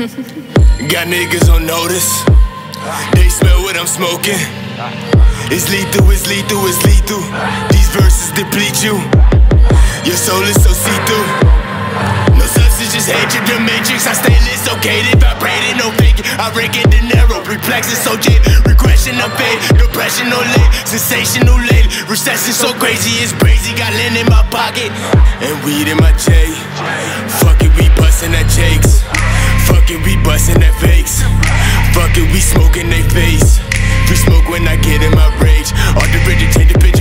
Got niggas on notice. They smell what I'm smoking. It's lethal, it's lethal, it's lethal. These verses deplete you. Your soul is so see through. No substance, just hatred, the matrix. I stay dislocated, vibrating. no faking. I break it, the narrow, Reflexes so jaded. Regression, I'm depression, no late. Sensational late, recession so crazy, it's crazy. Got land in my pocket and weed in my J. Fuck it, we bustin' at Jake's. Fuck it, we bustin' that fakes. Fuck it, we smoking they face. We smoke when I get in my rage. All the rigid, change the picture,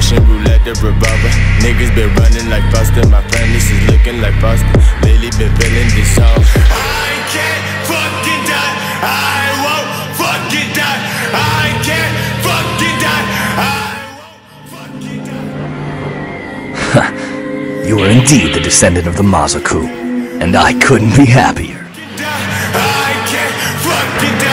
Russian roulette, the revolver. Niggas been running like Foster. My families is looking like Foster. Lately been feeling dissolved. I can't fucking die. I won't fucking die. I can't fucking die. I won't fucking die. You are indeed the descendant of the Mazoku, and I couldn't be happier. I can't fucking die.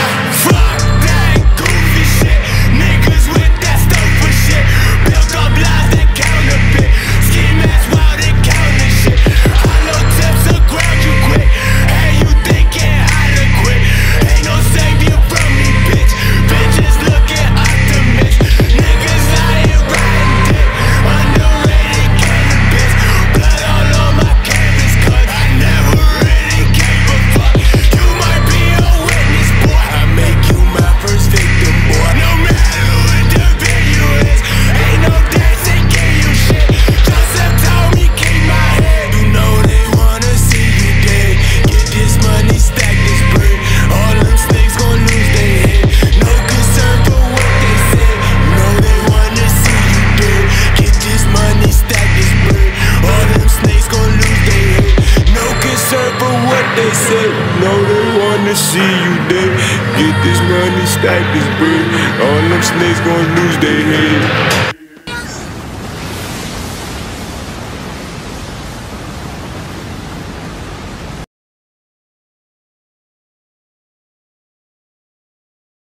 Wanna see you dead. Get this money, stack this bread. All them snakes gon' lose their head.